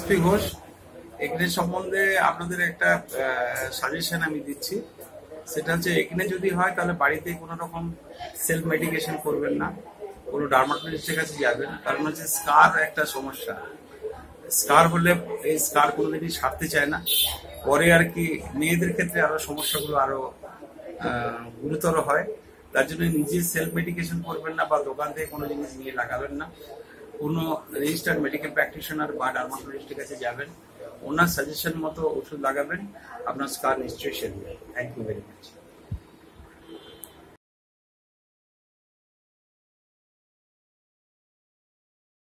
শক্তি ঘোষ, এখানে সম্বন্ধে আপনাদের একটা সাজেশন আমি দিচ্ছি। সেটা হচ্ছে, এখানে যদি হয়, তাহলে বাড়িতে কোনো রকম সেলফ মেডিকেশন করবেন না। কোনো ডার্মাটোলজিস্টের কাছে যাবেন। কারণ হচ্ছে স্কার একটা সমস্যা। স্কার হলে এই স্কার কোনোদিনই সারতে চায় না। পরে আর কি, মেয়েদের ক্ষেত্রে আরও সমস্যাগুলো আরও গুরুতর হয়। তার জন্য নিজে সেলফ মেডিকেশন করবেন না বা দোকান থেকে কোনো জিনিস নিয়ে লাগাবেন না। কোনো রেজিস্টার্ড মেডিকেল প্র্যাকটিশনার বা ডার্মাটোলজিস্টের কাছে যাবেন। ওনার সাজেশন মতো ওষুধ লাগাবেন। আপনার স্কার নিশ্চয়ই সেরবে থ্যাংক ইউ ভেরি মাচ